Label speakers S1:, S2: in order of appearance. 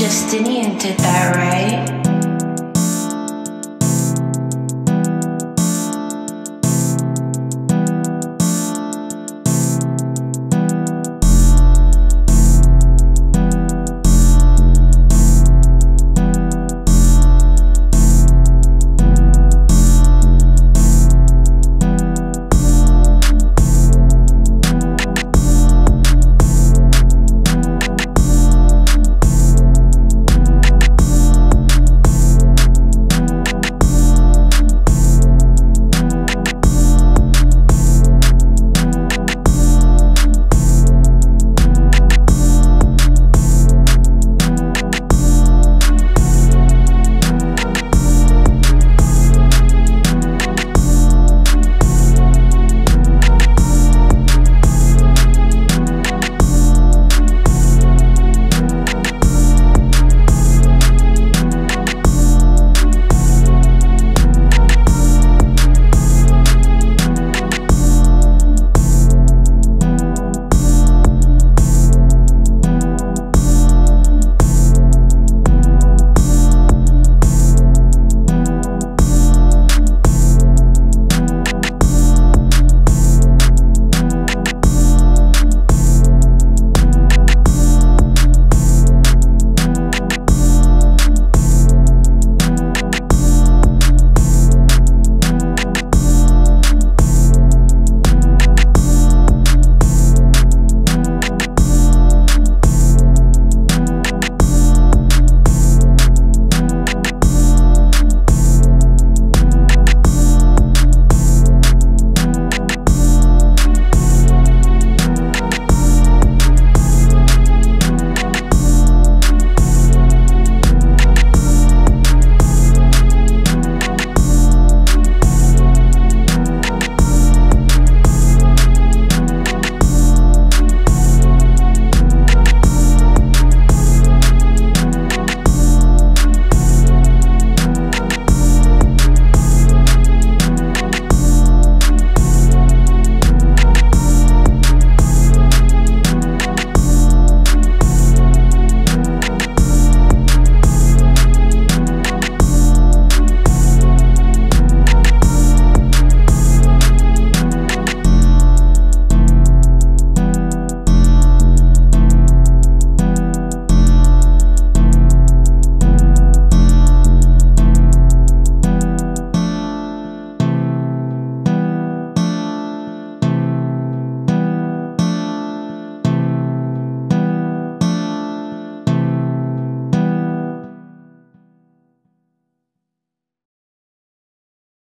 S1: Justinian did that, right?